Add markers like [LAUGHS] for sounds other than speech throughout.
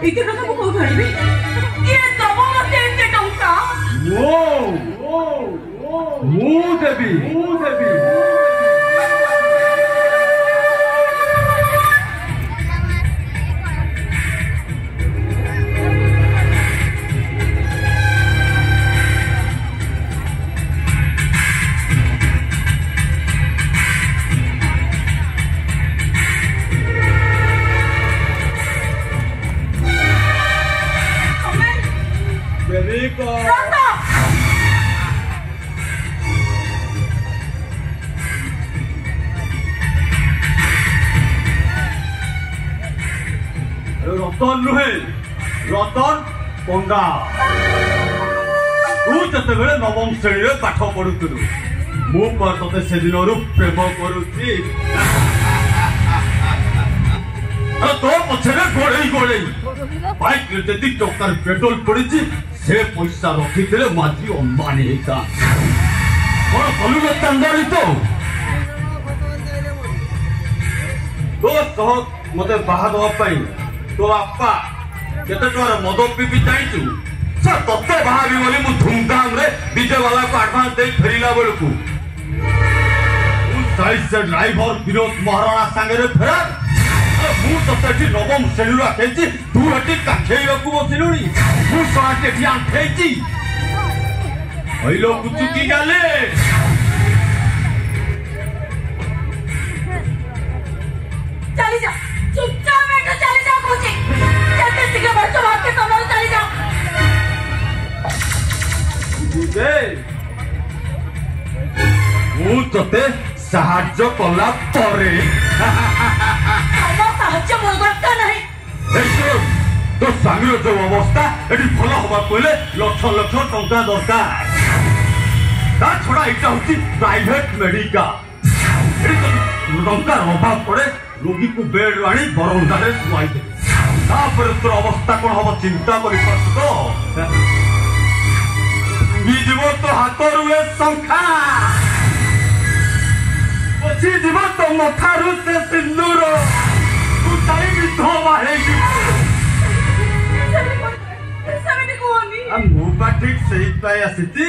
你知道他们后头的？你连做梦都点点动手！哇哇哇！五十米，五十米。rico. Ratan নুহে Ratan পঙ্গা তু যেতবে নবম শ্রেণীরে পাঠ পড়ুলু মু তোতে সেদিনর প্রেম করুছি তো পছরে গোড়েই গোড়েই বাইক যদি টকার পেট্রোল পড়েছি 제 볼사 먹기들의 마디 엄마니 있다. 어, 걸리게 딴다리 또. 또, 또, ମୋତେ ବାହା ଦେବା ପାଇଁ ତୋ ବାପା କେତେ ଟଙ୍କାର ମଦ ପିଇବି ଯାଇଛୁ ସାର୍ ତତେ ବାହାବି ବୋଲି ମୁଁ ଧୁମଧାମରେ ବିଜୟବାଲାକୁ ଆଡଭାନ୍ସ ଦେଇ ଫେରିଲା ବେଳକୁ ମୁଁ ଡ୍ରାଇଭର ବିରୋଧ ମହାରଣା ସାଙ୍ଗରେ ଫେରାର ମୁଁ ତତେ ଏଠି ନବମ ଶ୍ରେଣୀରୁ ଆଠେଇଛି ତୁ ଏଠି କାଠେଇବାକୁ ବସିଲୁଣି ମୁଁ ଶହେ ଆଣ୍ଠେଇଛି ଆଠେଇଛି ହଇଲୋ ବୁଚୁକି ଗାଲେ ଚାଲି ମୁଁ ତତେ ସାହାଯ୍ୟ କଲା ପରେ ভাঙির যে অবস্থা এটি ভাল হওয়া কলে লক্ষ লক্ষ টঙ্কা দরকার তা ছড়া এটা হচ্ছে প্রাইভেট মেডিকা এটি টঙ্কার অভাব রোগী কু বেড আনি বরন্দারে শুয়াই দেবে তাপরে তোর অবস্থা কোন হব চিন্তা করি পারছ তো যাব তো হাতরু সংখ্যা তো সিন্দুর তাই ଚିନ୍ତାଏ ଆସିଛି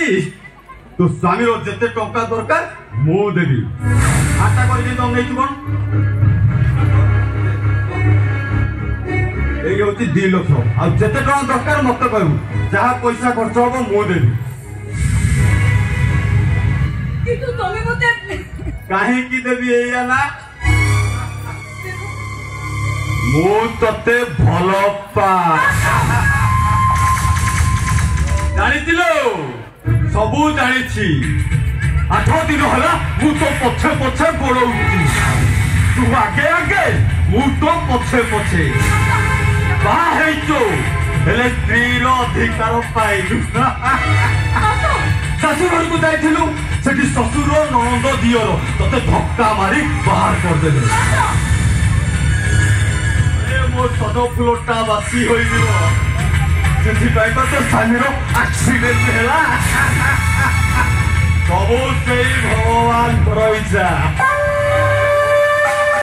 ତୋ ସ୍ୱାମୀର ଯେତେ ଟଙ୍କା ଦରକାର ମୁଁ ଦେବି ଆଶା କରିବି ତମ ନେଇଛୁ କ'ଣ ଏଇ ହେଉଛି ଦୁଇ ଲକ୍ଷ ଆଉ ଯେତେ ଟଙ୍କା ଦରକାର ମତେ କହିବୁ ଯାହା ପଇସା ଖର୍ଚ୍ଚ ହବ ମୁଁ ଦେବି କାହିଁକି ଦେବି ଏଇଆ ନା ମୁଁ ତତେ ଭଲ ପା ଜାଣିଥିଲୁ ସବୁ ଜାଣିଛି ଆଠ ଦିନ ହେଲା ମୁଁ ତୋ ପଛେ ପଛେ ଗୋଡ଼ଉଛି ତୁ ଆଗେ ଆଗେ ମୁଁ ତୋ ପଛେ ପଛେ ବାହା ହେଇଛୁ ହେଲେ ସ୍ତ୍ରୀର ଅଧିକାର ପାଇଲୁ ଶାଶୁଘରକୁ ଯାଇଥିଲୁ ସେଠି ଶ୍ୱଶୁର ନଣନ୍ଦ ଦିଅର ତତେ ଧକ୍କା ମାରି ବାହାର କରିଦେଲେ ମୋ ସଦ ଫୁଲଟା ବାସି ହୋଇଯିବ Dwi'n ti dweud bod yn fan accident fel la. [LAUGHS] Pobl Dave Holland Broida.